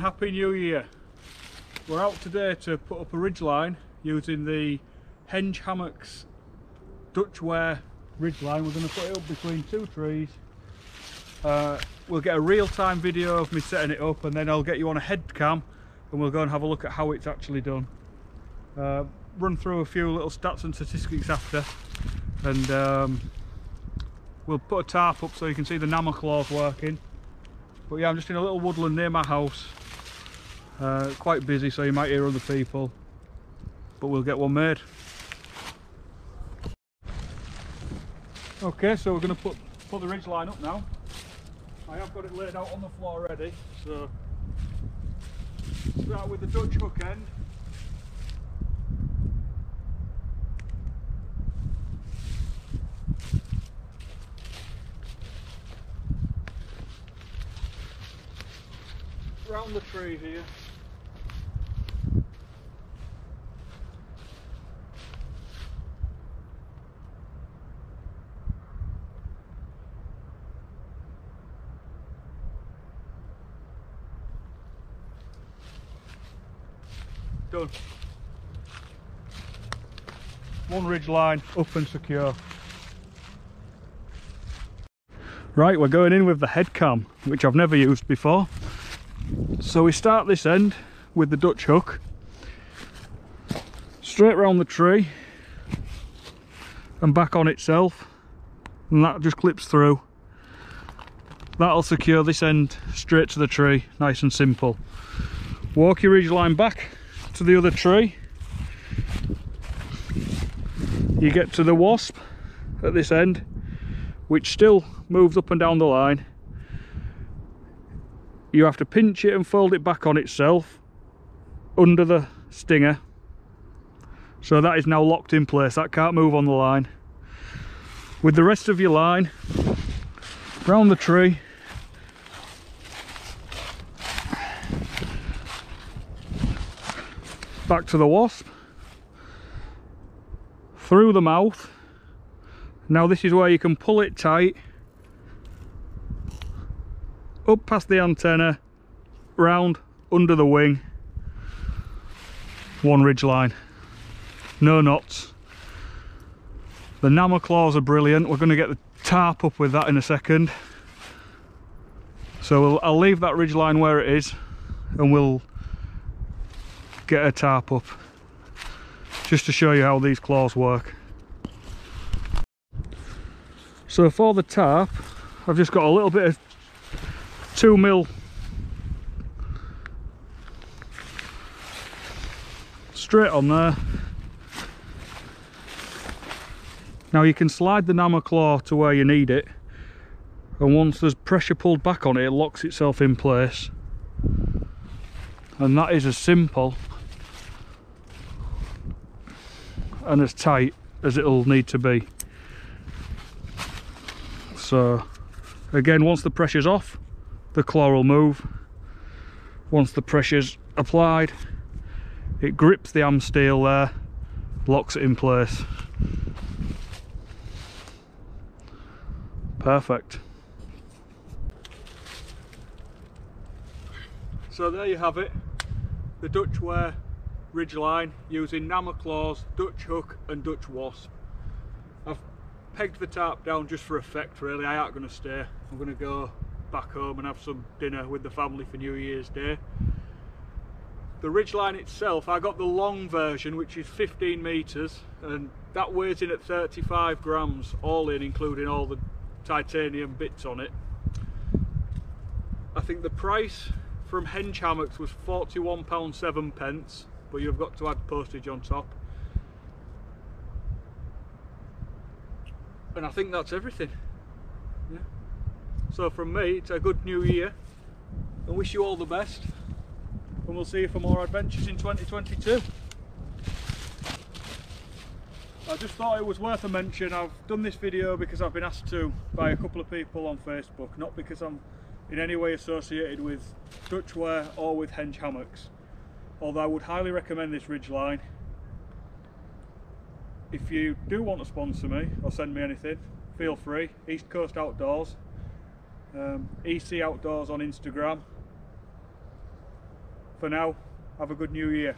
Happy New Year. We're out today to put up a ridge line using the Henge Hammocks Dutch ridge line. We're going to put it up between two trees. Uh, we'll get a real-time video of me setting it up and then I'll get you on a head cam and we'll go and have a look at how it's actually done. Uh, run through a few little stats and statistics after and um, we'll put a tarp up so you can see the Nama claws working. But yeah, I'm just in a little woodland near my house. Uh, quite busy, so you might hear other people. But we'll get one made. Okay, so we're going to put, put the ridge line up now. I have got it laid out on the floor already. So start with the Dutch hook end. round the tree here. Done. One ridge line up and secure. Right, we're going in with the head cam, which I've never used before. So we start this end with the Dutch hook, straight round the tree and back on itself and that just clips through. That'll secure this end straight to the tree, nice and simple. Walk your ridge line back to the other tree. You get to the wasp at this end, which still moves up and down the line. You have to pinch it and fold it back on itself under the stinger. So that is now locked in place. That can't move on the line. With the rest of your line round the tree back to the wasp through the mouth now this is where you can pull it tight up past the antenna, round under the wing, one ridge line, no knots. The Nama claws are brilliant. We're going to get the tarp up with that in a second. So we'll, I'll leave that ridge line where it is and we'll get a tarp up just to show you how these claws work. So for the tarp, I've just got a little bit of two mil straight on there now you can slide the Nama claw to where you need it and once there's pressure pulled back on it it locks itself in place and that is as simple and as tight as it'll need to be. So again once the pressure's off the claw will move. Once the pressure's applied it grips the Amsteel there locks it in place. Perfect. So there you have it. The Dutchware ridge line using Nama claws, Dutch hook and Dutch wasp I've pegged the tarp down just for effect really I aren't going to stay I'm going to go back home and have some dinner with the family for New Year's Day. The ridgeline itself, I got the long version which is 15 metres and that weighs in at 35 grams all in including all the titanium bits on it. I think the price from Henge Hammocks was £41 7 pence but you've got to add postage on top. And I think that's everything. Yeah. So from me, it's a good new year. I wish you all the best. And we'll see you for more adventures in 2022. I just thought it was worth a mention. I've done this video because I've been asked to by a couple of people on Facebook, not because I'm in any way associated with Dutchware or with Henge Hammocks. Although I would highly recommend this ridge line. If you do want to sponsor me or send me anything, feel free. East Coast Outdoors um, EC Outdoors on Instagram For now, have a good new year.